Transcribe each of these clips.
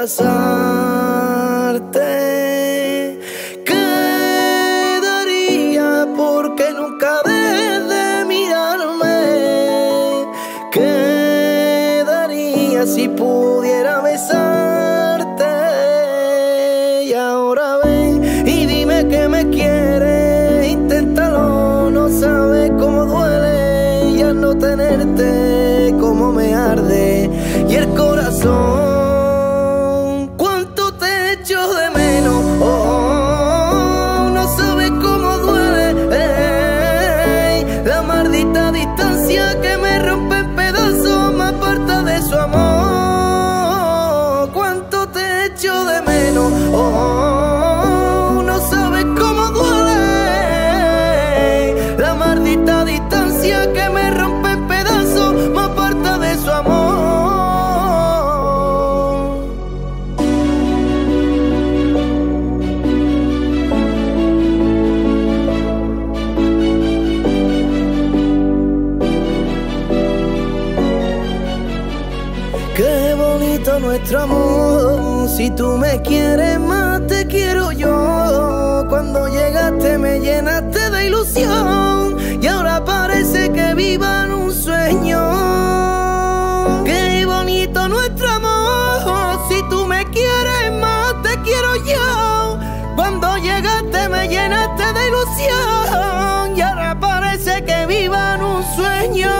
besarte. ¿Qué daría porque nunca dejes de mirarme? ¿Qué daría si pudiera besarte? Y ahora ven y dime que me quieres. Inténtalo, no sabes cómo duele ya no tenerte, y el corazón. Cuánto te echo de menos. Oh, no sabes cómo duele la maldita distancia que me rompe en pedazos, me aparta de su amor. Cuánto te echo de menos. Bonito nuestro amor. Si tú me quieres más, te quiero yo. Cuando llegaste me llenaste de ilusión. Y ahora parece que viva en un sueño. Qué bonito nuestro amor. Si tú me quieres más, te quiero yo. Cuando llegaste me llenaste de ilusión. Y ahora parece que viva en un sueño.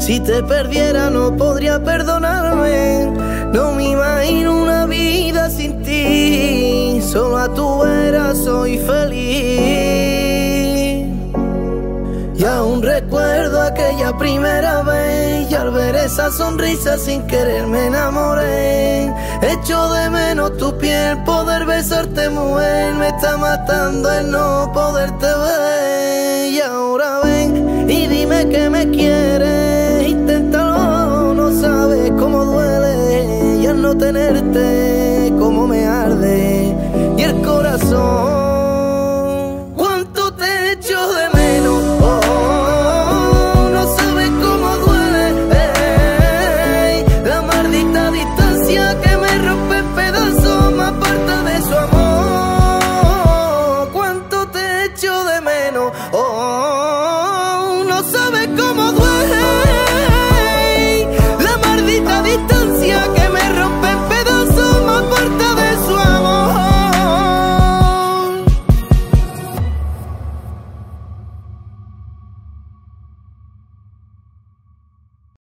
Si te perdiera no podría perdonarme. No me imagino una vida sin ti. Solo a tu vera soy feliz. Y aún recuerdo aquella primera vez y al ver esa sonrisa sin querer me enamoré. Echo de menos tu piel, poder besarte mujer, me está matando el no poderte ver. Y ahora ven y dime que me quieres,